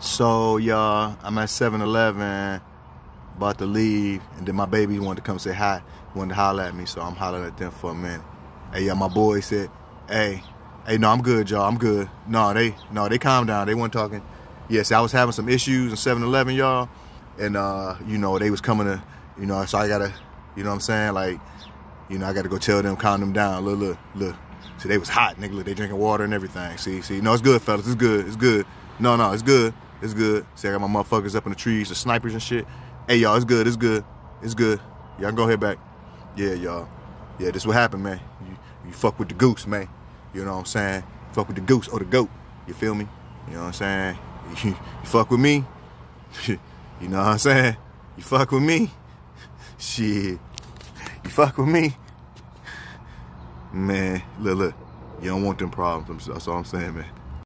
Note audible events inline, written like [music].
So, y'all, I'm at 7 Eleven, about to leave, and then my baby wanted to come say hi, wanted to holler at me, so I'm hollering at them for a minute. Hey, yeah, my boy said, hey, hey, no, I'm good, y'all, I'm good. No, they, no, they calmed down, they weren't talking. Yes, I was having some issues in 7 Eleven, y'all, and, uh, you know, they was coming to, you know, so I gotta, you know what I'm saying, like, you know, I gotta go tell them, calm them down, look, look, look. See, they was hot, nigga, look, they drinking water and everything, see, see, no, it's good, fellas, it's good, it's good. No, no, it's good. It's good. See, I got my motherfuckers up in the trees, the snipers and shit. Hey, y'all, it's good. It's good. It's good. Y'all go head back. Yeah, y'all. Yeah, this what happened, man. You, you fuck with the goose, man. You know what I'm saying? Fuck with the goose or the goat. You feel me? You know what I'm saying? [laughs] You, you fuck with me. [laughs] you know what I'm saying? You fuck with me. [laughs] Shit. You fuck with me. Man, look, look. You don't want them problems. That's all I'm saying, man.